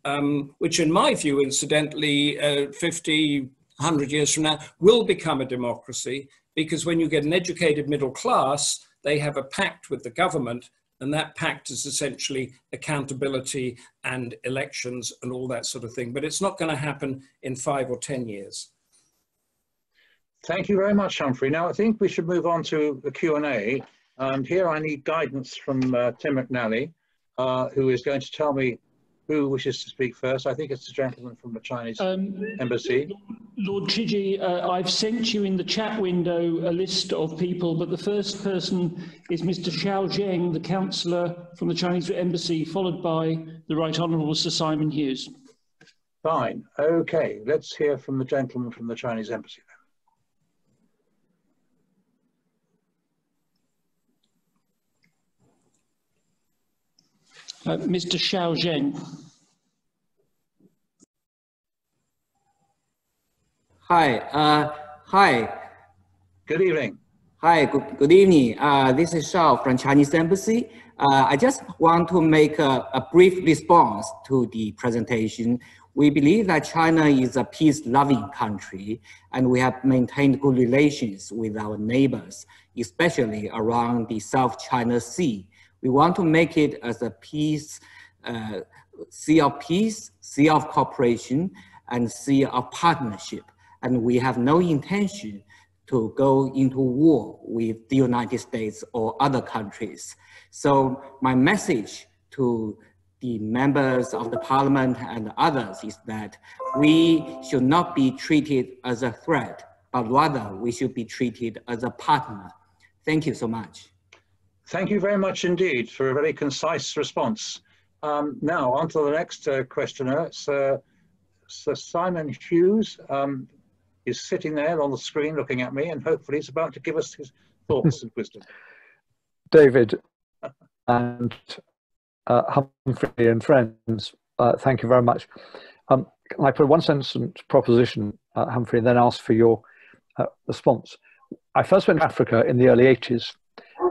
um, which, in my view, incidentally, uh, 50, 100 years from now, will become a democracy because when you get an educated middle class, they have a pact with the government, and that pact is essentially accountability and elections and all that sort of thing. But it's not going to happen in five or 10 years. Thank you very much, Humphrey. Now, I think we should move on to the Q&A. And here I need guidance from uh, Tim McNally, uh, who is going to tell me who wishes to speak first? I think it's the gentleman from the Chinese um, embassy. Lord Chidgey, uh, I've sent you in the chat window a list of people, but the first person is Mr. Xiao Zheng, the councillor from the Chinese embassy, followed by the Right Honourable Sir Simon Hughes. Fine. Okay, let's hear from the gentleman from the Chinese embassy. Uh, Mr. Xiao Zheng. Hi. Uh, hi. Good evening. Hi. Good, good evening. Uh, this is Shao from Chinese Embassy. Uh, I just want to make a, a, brief response to the presentation. We believe that China is a peace-loving country, and we have maintained good relations with our neighbors, especially around the South China Sea. We want to make it as a peace, uh, sea of peace, sea of cooperation, and sea of partnership and we have no intention to go into war with the United States or other countries. So my message to the members of the parliament and others is that we should not be treated as a threat, but rather we should be treated as a partner. Thank you so much. Thank you very much indeed for a very concise response. Um, now, on to the next uh, questioner, Sir, Sir Simon Hughes. Um, is sitting there on the screen looking at me and hopefully he's about to give us his thoughts and wisdom. *laughs* David *laughs* and uh, Humphrey and friends, uh, thank you very much. Um, can I put one sentence proposition, uh, Humphrey, and then ask for your uh, response? I first went to Africa in the early 80s,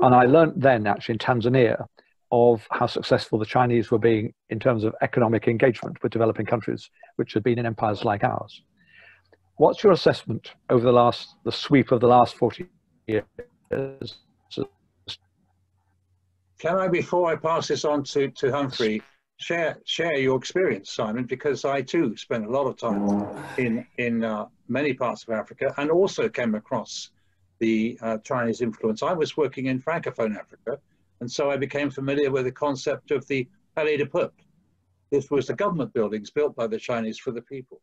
and I learned then, actually, in Tanzania, of how successful the Chinese were being in terms of economic engagement with developing countries, which had been in empires like ours. What's your assessment over the last, the sweep of the last 40 years? Can I, before I pass this on to, to Humphrey, share share your experience, Simon, because I too spent a lot of time in in uh, many parts of Africa and also came across the uh, Chinese influence. I was working in Francophone Africa, and so I became familiar with the concept of the Palais de Peuple. This was the government buildings built by the Chinese for the people.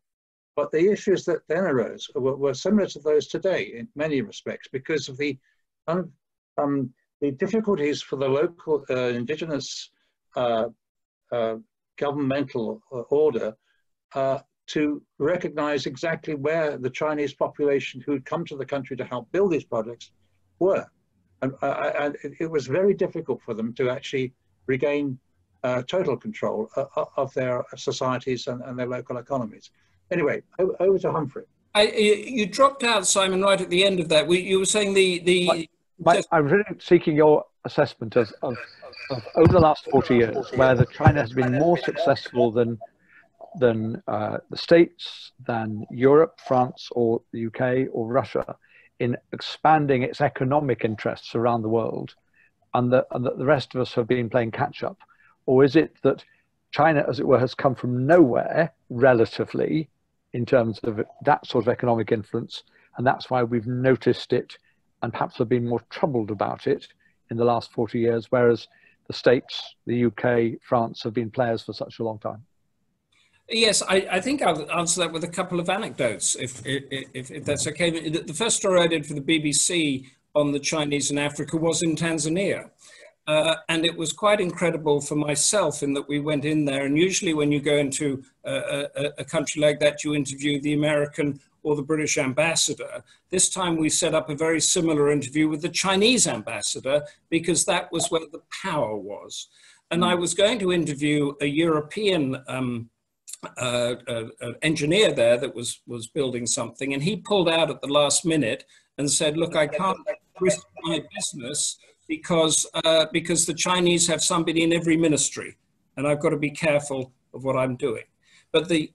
But the issues that then arose were, were similar to those today in many respects because of the, um, the difficulties for the local uh, indigenous uh, uh, governmental uh, order uh, to recognize exactly where the Chinese population who'd come to the country to help build these projects were. And, uh, uh and it was very difficult for them to actually regain uh, total control uh, of their societies and, and their local economies. Anyway, over to Humphrey. I, you dropped out, Simon, right at the end of that. You were saying the... the my, my, I'm really seeking your assessment of, of, of, over the last 40 years, whether China has been more successful than, than uh, the States, than Europe, France, or the UK, or Russia in expanding its economic interests around the world, and that, and that the rest of us have been playing catch up? Or is it that China, as it were, has come from nowhere relatively in terms of that sort of economic influence. And that's why we've noticed it and perhaps have been more troubled about it in the last 40 years, whereas the States, the UK, France have been players for such a long time. Yes, I, I, think I'll answer that with a couple of anecdotes, if, if, if, that's okay. The first story I did for the BBC on the Chinese in Africa was in Tanzania. Uh, and it was quite incredible for myself in that we went in there. And usually, when you go into a, a, a, country like that, you interview the American or the British ambassador. This time, we set up a very similar interview with the Chinese ambassador because that was where the power was. And I was going to interview a European um, uh, engineer there that was, was building something, and he pulled out at the last minute and said, Look, I can't risk my business because, uh, because the Chinese have somebody in every ministry, and I've got to be careful of what I'm doing. But the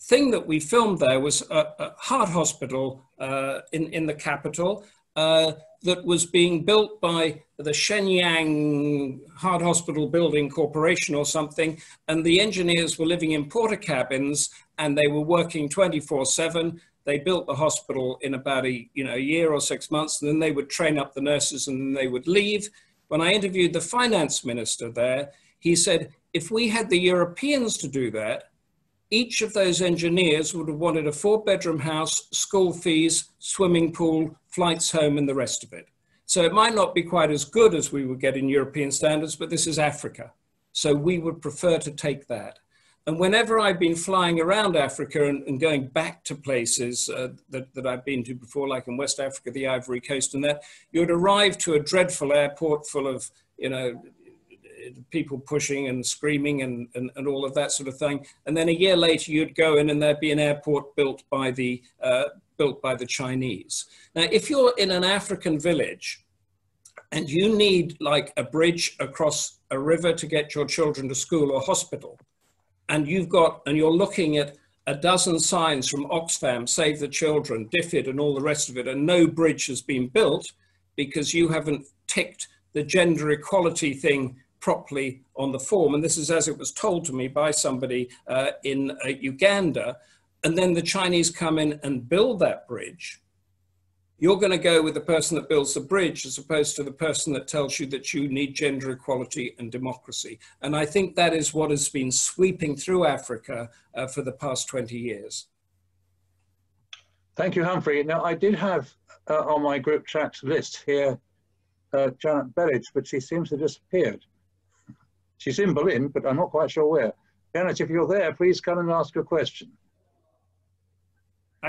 thing that we filmed there was a, a heart hospital uh, in, in the capital uh, that was being built by the Shenyang Heart Hospital Building Corporation or something, and the engineers were living in Portakabins and they were working 24 7 they built the hospital in about a you know a year or six months, and then they would train up the nurses, and then they would leave. When I interviewed the finance minister there, he said if we had the Europeans to do that, each of those engineers would have wanted a four-bedroom house, school fees, swimming pool, flights home, and the rest of it. So it might not be quite as good as we would get in European standards, but this is Africa. So we would prefer to take that. And whenever I've been flying around Africa and, and going back to places uh, that, that I've been to before, like in West Africa, the Ivory Coast and that, you would arrive to a dreadful airport full of, you know, people pushing and screaming and, and, and, all of that sort of thing. And then a year later, you'd go in and there'd be an airport built by the, uh, built by the Chinese. Now, if you're in an African village and you need like a bridge across a river to get your children to school or hospital, and you've got, and you're looking at a dozen signs from Oxfam, Save the Children, DFID, and all the rest of it, and no bridge has been built because you haven't ticked the gender equality thing properly on the form. And this is as it was told to me by somebody uh, in uh, Uganda. And then the Chinese come in and build that bridge. You're going to go with the person that builds the bridge as opposed to the person that tells you that you need gender equality and democracy. And I think that is what has been sweeping through Africa uh, for the past 20 years. Thank you, Humphrey. Now, I did have uh, on my group chat list here uh, Janet Bellage, but she seems to have disappeared. She's in Berlin, but I'm not quite sure where. Janet, if you're there, please come and ask a question.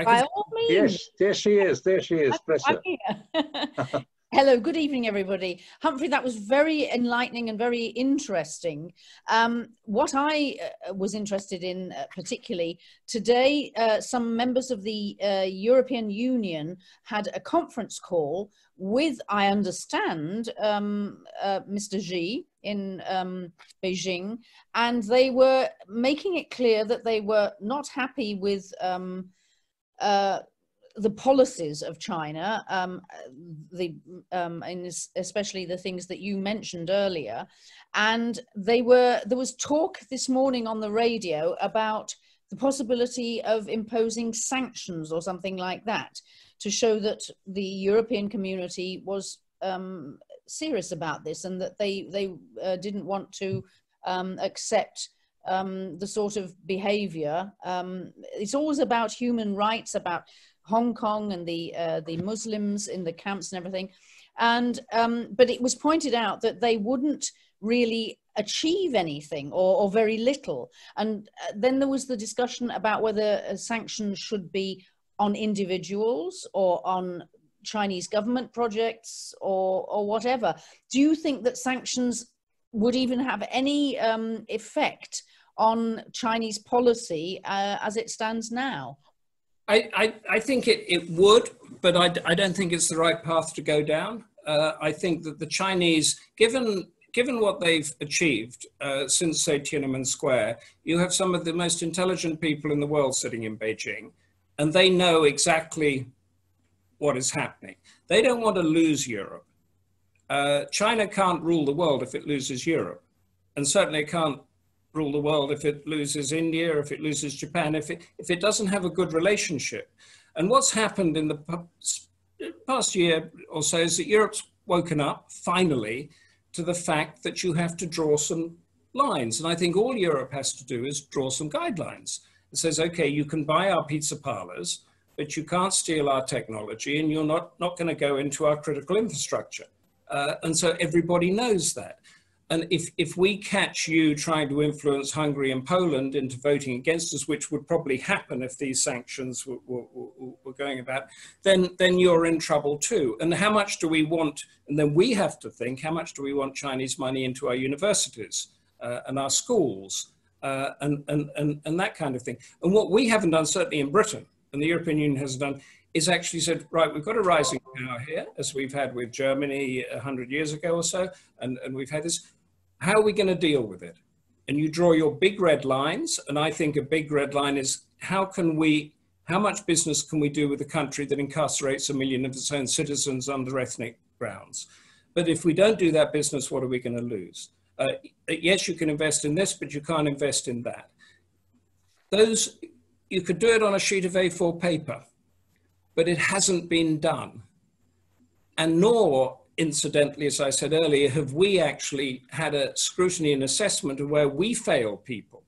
By all means. Yes, there she is. There she is. Bless her. *laughs* Hello, good evening, everybody. Humphrey, that was very enlightening and very interesting. Um, what I uh, was interested in, uh, particularly today, uh, some members of the uh, European Union had a conference call with, I understand, um, uh, Mr. Xi in um, Beijing, and they were making it clear that they were not happy with um, uh, the policies of China, um, the um, and especially the things that you mentioned earlier, and they were there was talk this morning on the radio about the possibility of imposing sanctions or something like that to show that the European community was um, serious about this and that they they uh, didn't want to um, accept um, the sort of behavior. Um, it's always about human rights, about Hong Kong and the uh, the Muslims in the camps and everything, and um, but it was pointed out that they wouldn't really achieve anything or, or very little. And uh, then there was the discussion about whether uh, sanctions should be on individuals or on Chinese government projects or, or whatever. Do you think that sanctions would even have any um, effect on Chinese policy uh, as it stands now? I, I, I, think it, it would, but I, I don't think it's the right path to go down. Uh, I think that the Chinese, given given what they've achieved uh, since, say, Tiananmen Square, you have some of the most intelligent people in the world sitting in Beijing, and they know exactly what is happening. They don't want to lose Europe. Uh, China can't rule the world if it loses Europe, and certainly it can't rule the world if it loses India, if it loses Japan, if it, if it doesn't have a good relationship. And what's happened in the past year or so is that Europe's woken up finally to the fact that you have to draw some lines. And I think all Europe has to do is draw some guidelines. It says, okay, you can buy our pizza parlors, but you can't steal our technology and you're not, not going to go into our critical infrastructure. Uh, and so everybody knows that. And if, if we catch you trying to influence Hungary and Poland into voting against us, which would probably happen if these sanctions were, were, were, going about, then, then you're in trouble too. And how much do we want, and then we have to think, how much do we want Chinese money into our universities uh, and our schools uh, and, and, and, and that kind of thing. And what we haven't done, certainly in Britain, and the European Union hasn't done, is actually said, right, we've got a rising power here, as we've had with Germany 100 years ago or so, and, and we've had this how are we going to deal with it? And you draw your big red lines. And I think a big red line is how can we, how much business can we do with a country that incarcerates a million of its own citizens under ethnic grounds? But if we don't do that business, what are we going to lose? Uh, yes, you can invest in this, but you can't invest in that. Those, you could do it on a sheet of A4 paper, but it hasn't been done. And nor incidentally, as I said earlier, have we actually had a scrutiny and assessment of where we fail people?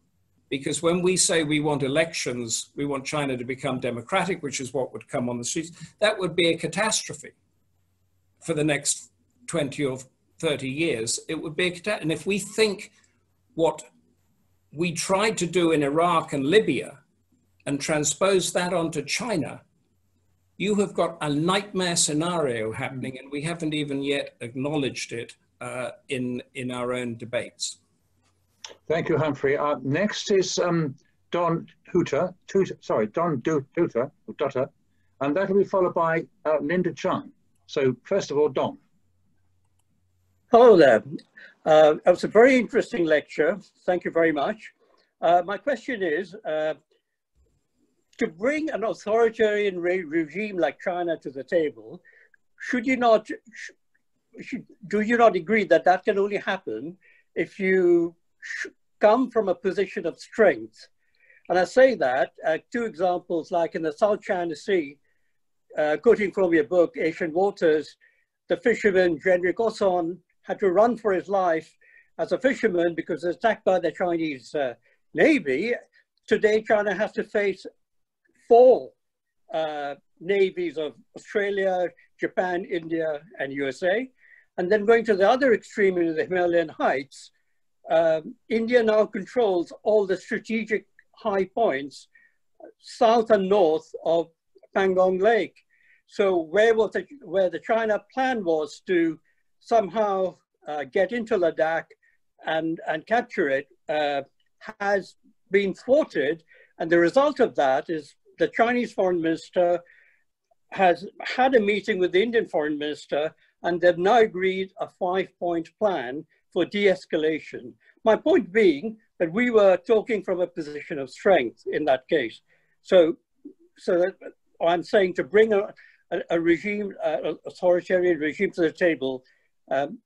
Because when we say we want elections, we want China to become democratic, which is what would come on the streets, that would be a catastrophe for the next 20 or 30 years. It would be a catastrophe. And if we think what we tried to do in Iraq and Libya and transpose that onto China, you have got a nightmare scenario happening, and we haven't even yet acknowledged it uh, in, in our own debates. Thank you, Humphrey. Uh, next is um, Don Hooter, Tutor, sorry, Don Dutter, Dutter, and that will be followed by uh, Linda Chung. So first of all, Don. Hello there. Uh, it was a very interesting lecture. Thank you very much. Uh, my question is, uh, to bring an authoritarian re regime like China to the table, should you not, should, do you not agree that that can only happen if you come from a position of strength? And I say that, uh, two examples, like in the South China Sea, uh, quoting from your book, Asian Waters, the fisherman, Genrik Osson, had to run for his life as a fisherman because attacked by the Chinese uh, Navy. Today, China has to face four uh, navies of Australia, Japan, India, and USA. And then going to the other extreme in the Himalayan heights, um, India now controls all the strategic high points south and north of Pangong Lake. So where, was the, where the China plan was to somehow uh, get into Ladakh and, and capture it uh, has been thwarted. And the result of that is the Chinese foreign minister has had a meeting with the Indian foreign minister and they've now agreed a five point plan for de-escalation. My point being that we were talking from a position of strength in that case. So, so I'm saying to bring a, a, a regime, an authoritarian regime to the table um,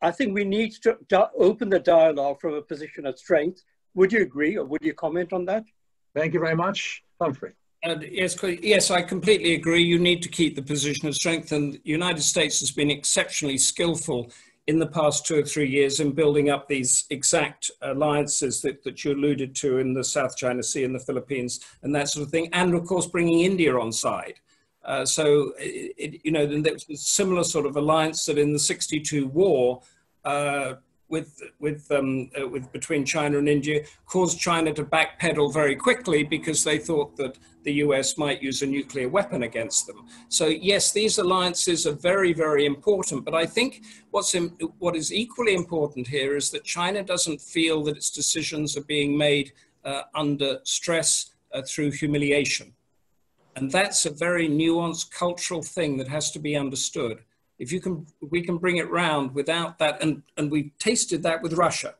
I think we need to open the dialogue from a position of strength. Would you agree or would you comment on that? Thank you very much. Humphrey. Uh, yes, yes, I completely agree. You need to keep the position of strength, and the United States has been exceptionally skillful in the past two or three years in building up these exact alliances that, that you alluded to in the South China Sea and the Philippines and that sort of thing, and of course bringing India on side. Uh, so, it, you know, there was a similar sort of alliance that in the 62 war uh, with, with, um, uh, with between China and India caused China to backpedal very quickly because they thought that the US might use a nuclear weapon against them. So yes, these alliances are very, very important. But I think what's in, what is equally important here is that China doesn't feel that its decisions are being made uh, under stress uh, through humiliation. And that's a very nuanced cultural thing that has to be understood. If you can, we can bring it round without that, and, and we tasted that with Russia.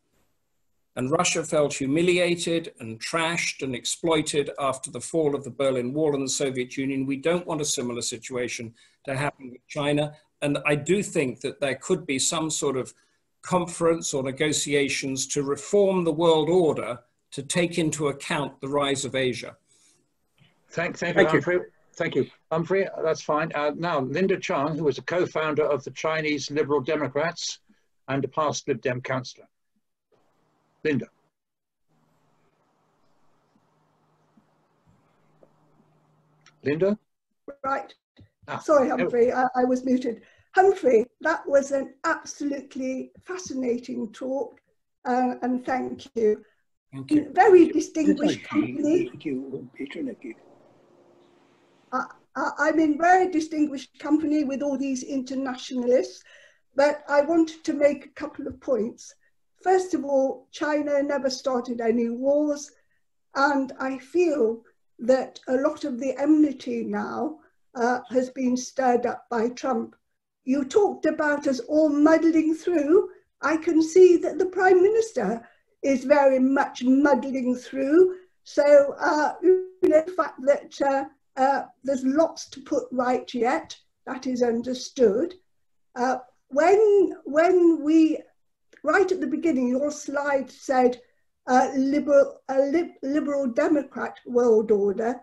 And Russia felt humiliated and trashed and exploited after the fall of the Berlin Wall and the Soviet Union. We don't want a similar situation to happen with China. And I do think that there could be some sort of conference or negotiations to reform the world order to take into account the rise of Asia. Thank, thank, thank you, Humphrey. Thank you, Humphrey. That's fine. Uh, now, Linda Chan, who was a co-founder of the Chinese Liberal Democrats and a past Lib Dem councillor. Linda. Linda? Right. Ah, Sorry, Humphrey, I, I was muted. Humphrey, that was an absolutely fascinating talk, uh, and thank you. Thank you. Very distinguished company. Thank you. I, I'm in very distinguished company with all these internationalists, but I wanted to make a couple of points. First of all, China never started any wars, and I feel that a lot of the enmity now uh, has been stirred up by Trump. You talked about us all muddling through. I can see that the Prime Minister is very much muddling through. So, uh, you know, the fact that uh, uh, there's lots to put right yet, that is understood. Uh, when, when we, right at the beginning, your slide said uh, liberal, a li liberal Democrat world order,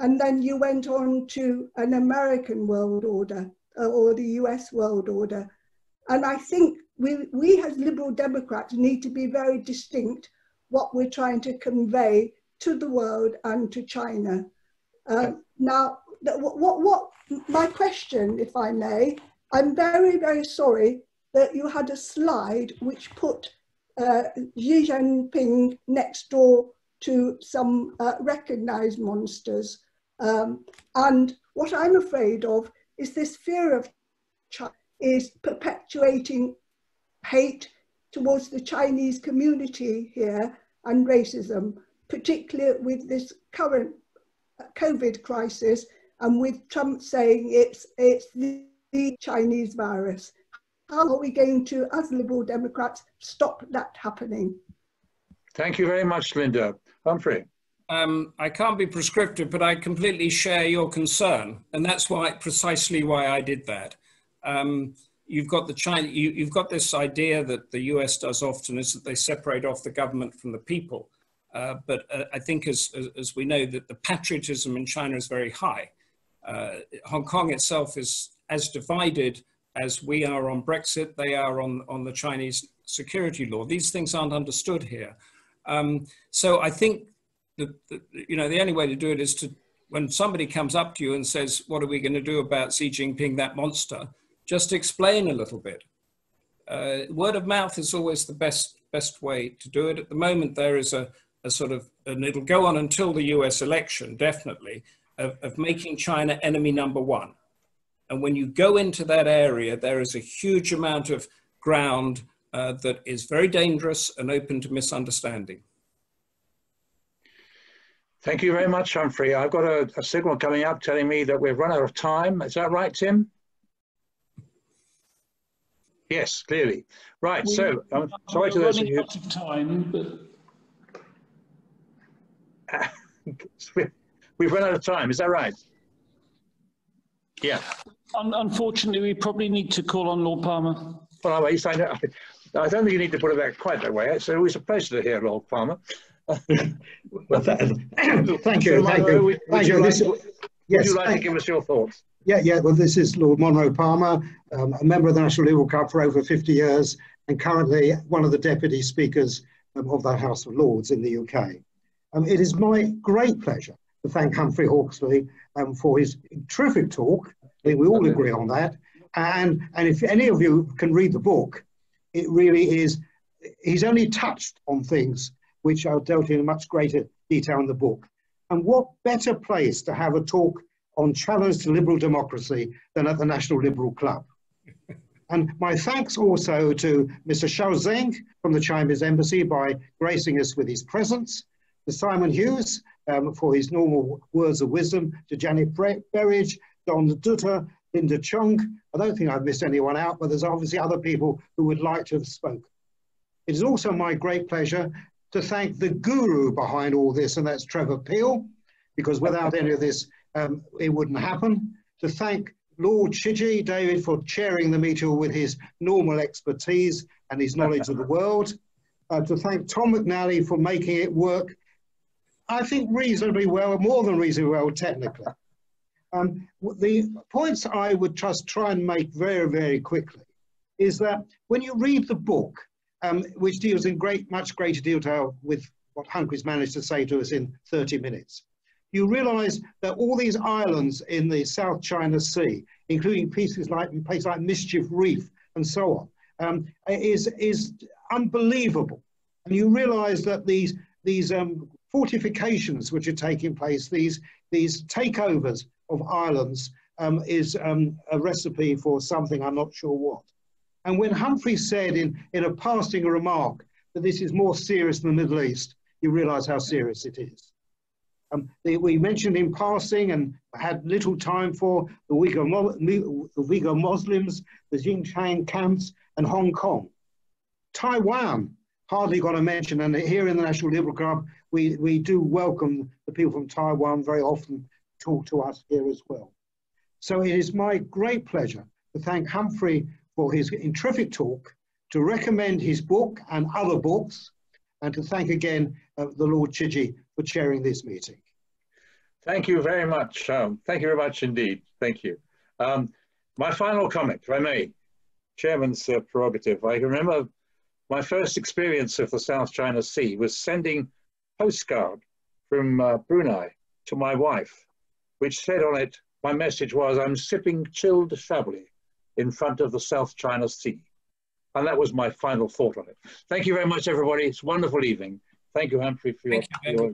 and then you went on to an American world order uh, or the US world order. And I think we, we as liberal Democrats need to be very distinct what we're trying to convey to the world and to China. Um, now, what, what, what, my question, if I may, I'm very, very sorry that you had a slide which put uh, Xi Jinping next door to some uh, recognized monsters. Um, and what I'm afraid of is this fear of China is perpetuating hate towards the Chinese community here and racism, particularly with this current COVID crisis and with Trump saying it's, it's the, the Chinese virus. How are we going to, as Liberal Democrats, stop that happening? Thank you very much, Linda. Humphrey. Um, I can't be prescriptive, but I completely share your concern, and that's why precisely why I did that. Um, you've got the China, you, have got this idea that the US does often is that they separate off the government from the people. Uh, but uh, I think, as, as, as, we know, that the patriotism in China is very high. Uh, Hong Kong itself is as divided as we are on Brexit, they are on, on the Chinese security law. These things aren't understood here. Um, so I think the, the, you know, the only way to do it is to, when somebody comes up to you and says, what are we going to do about Xi Jinping, that monster? Just explain a little bit. Uh, word of mouth is always the best, best way to do it. At the moment, there is a, a sort of, and it'll go on until the US election, definitely, of, of making China enemy number one. And when you go into that area, there is a huge amount of ground uh, that is very dangerous and open to misunderstanding. Thank you very much, Humphrey. I've got a, a, signal coming up telling me that we've run out of time. Is that right, Tim? Yes, clearly. Right, we, so I'm sorry to those of you. Out of time, but... *laughs* we've run out of time, is that right? Yeah. Un unfortunately, we probably need to call on Lord Palmer. Well, I, I, don't think you need to put it back quite that way. It's always a pleasure to hear Lord Palmer *laughs* well, th thank you, thank you, would, thank you. you. Like, this, yes, would you like to give us your thoughts? Yeah, yeah. Well, this is Lord Monroe Palmer, um, a member of the National Liberal Club for over 50 years, and currently one of the deputy speakers um, of the House of Lords in the UK. Um, it is my great pleasure to thank Humphrey Hawksley um, for his terrific talk. I think we all agree on that. And, and if any of you can read the book, it really is, he's only touched on things which are dealt in much greater detail in the book. And what better place to have a talk on challenge to liberal democracy than at the National Liberal Club? *laughs* And my thanks also to Mr. Xiao Zheng from the Chinese Embassy by gracing us with his presence, to Simon Hughes um, for his normal words of wisdom, to Janet Berridge, Don Dutta, Linda Chung. I don't think I've missed anyone out, but there's obviously other people who would like to have spoken. It is also my great pleasure to thank the guru behind all this, and that's Trevor Peel, because without any of this, um, it wouldn't happen. To thank Lord Chidgey, David, for chairing the meeting with his normal expertise and his knowledge of the world. Uh, to thank Tom McNally for making it work, I think reasonably well, more than reasonably well technically. Um, the points I would just try and make very, very quickly is that when you read the book, um, which deals in great, much greater detail with what Humphrey's managed to say to us in 30 minutes. You realize that all these islands in the South China Sea, including pieces like places like Mischief Reef and so on, um, is, is unbelievable. And you realize that these, these um, fortifications which are taking place, these, these takeovers of islands, um, is um, a recipe for something I'm not sure what. And when Humphrey said in, in a passing remark that this is more serious than the Middle East, you realize how serious it is. Um, we mentioned in passing and had little time for the Uyghur, the Uyghur Muslims, the Xinjiang camps, and Hong Kong. Taiwan hardly got a mention, and here in the National Liberal Club, we, we do welcome the people from Taiwan very often talk to us here as well. So it is my great pleasure to thank Humphrey for his terrific talk, to recommend his book and other books, and to thank again uh, the Lord Chidgey for chairing this meeting. Thank you very much. Um, thank you very much indeed. Thank you. Um, my final comment, if I may, Chairman's uh, prerogative. I remember my first experience of the South China Sea was sending postcard from uh, Brunei to my wife, which said on it, my message was, I'm sipping chilled Chablis in front of the South China Sea. And that was my final thought on it. Thank you very much, everybody. It's a wonderful evening. Thank you, Humphrey, for your, you, your